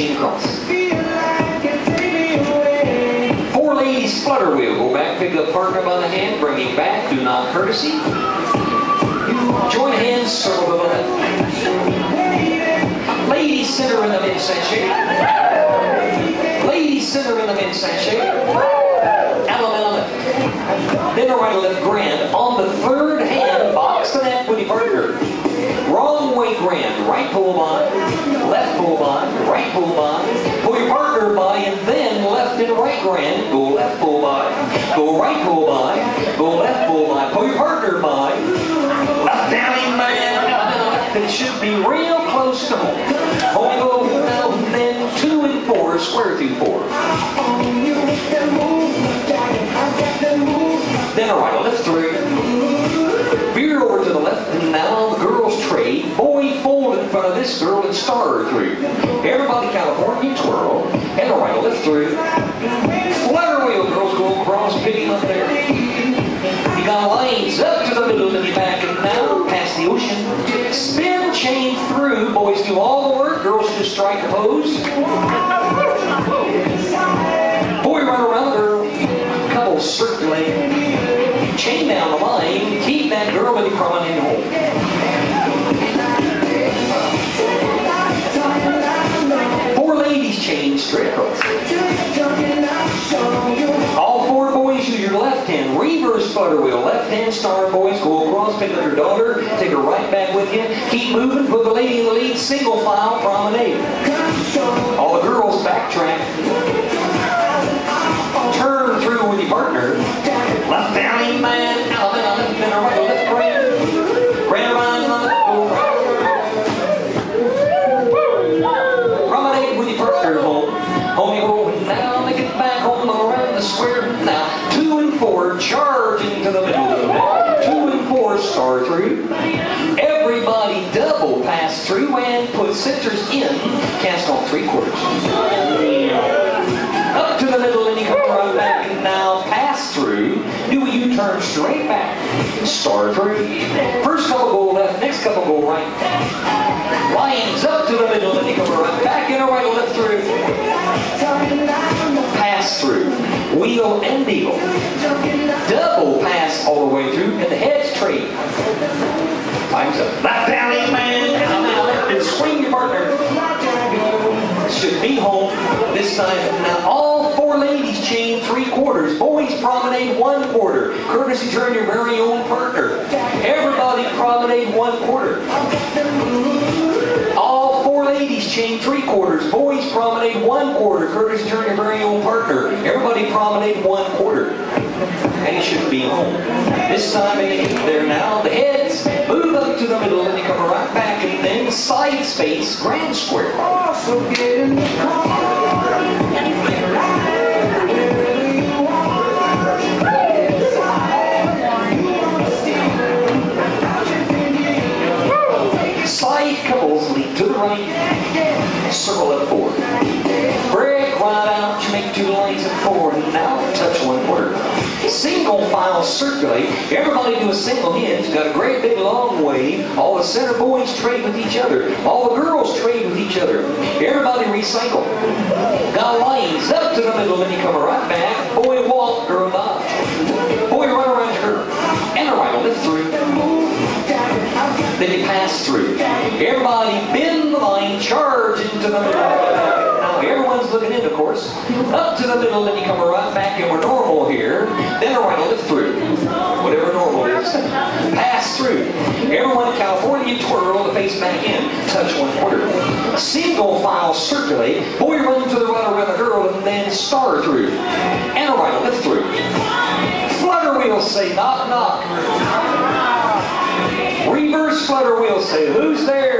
16 across. Four ladies flutter wheel. Go back, pick up partner by the hand, bring him back. Do not courtesy. Join hands, circle the butt. Ladies center in the midsection. Ladies center in the midsection. Alabama left. Then the right left grand. On the third hand, box the gnat with the partner. Wrong grand. Right pull by, left pull by, right pull by. Pull your partner by and then left and right grand. Go left pull by, go right pull by, go left pull by. Pull your partner by. Left allemande. It should be real close to home. Home go then two and four, square through four. Then a right, a left three. Front of this girl and star through. Everybody California twirl. And a right, left three. Flutter wheel, girls go across, pick up there. You got lines up to the middle and you back and now pass the ocean. Spin chain through. Boys do all the work. Girls just strike pose. Boy run around the girl. Couple circulate. Chain down the line. Keep that girl with you promenade Flutter wheel. Left hand star boys go across, pick up your daughter, take her right back with you. Keep moving, put the lady in the lead, single file promenade. All the girls backtrack. Turn through with your partner. Left allemande, out out, then a right, left grand. Grand around, left, go right. Promenade with your partner home. Home you go now, make it back home around the square. Now, two and four, charge middle of the net. Two and four, star through. Everybody double pass through and put centers in. Cast off three quarters. Up to the middle and you come right back and now pass through. Do a U-turn straight back. Star through. First couple go left, next couple go right. Lines up to the middle and you come right back in a right left through. Pass through. Wheel and deal. Double pass all the way through and the heads tree. Time's up. Left allemande. And swing your partner. Should be home this time. Now all four ladies chain three quarters. Boys promenade one quarter. Courtesy turn your very own partner. Everybody promenade one quarter. Ladies chain three quarters. Boys promenade one quarter. Courtesy turn your very own partner. Everybody promenade one quarter. And you should be home. This time eh, there now. The heads move up to the middle and you come right back and then side space grand square. Also get in the Side couples lead to the right. Circle at four. Break right out. You make two lines of four. Now touch one quarter. Single file circulate. Everybody do a single hinge. Got a great big long wave. All the center boys trade with each other. All the girls trade with each other. Everybody recycle. Got lines up to the middle. Then you come right back. Everybody bend the line, charge into the middle. Now everyone's looking in, of course. Up to the middle, then you come right back, and we're normal here. Then a right lift through. Whatever normal is. Pass through. Everyone in California twirl the face back in. Touch one quarter. Single file circulate. Boy run to the right around the girl, and then star through. And a right lift through. Flutter say knock knock. Flutter wheel say, who's there?